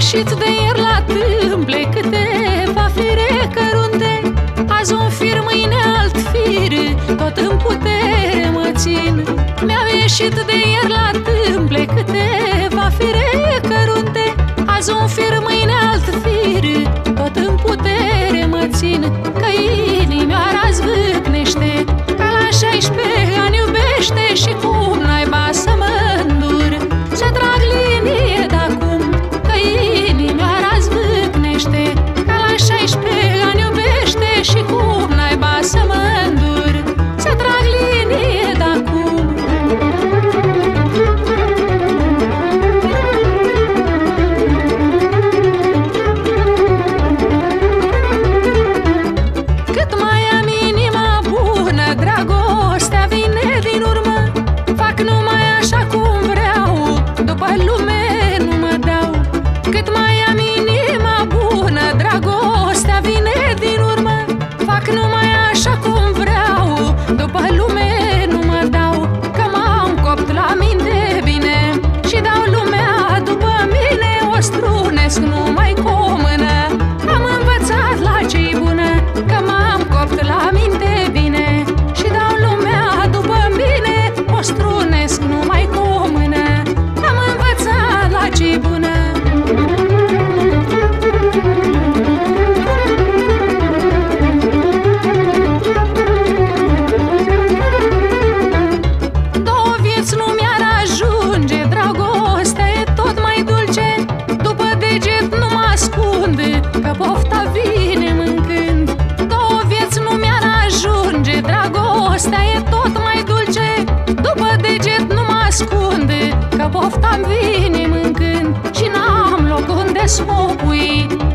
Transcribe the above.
ieșit de ieri la tâmple Câteva fire cărunte Azi un fir, mâine alt fir Tot în putere mă țin. Mi-au ieșit de numai așa cum vreau. După lume nu mă dau. Cât mai am inima bună Dragostea vine din urmă. Fac numai așa cum vreau. După lume nu mă dau. Că m-am copt la minte bine. Și dau lumea după mine O strunesc numai cu smoke weed.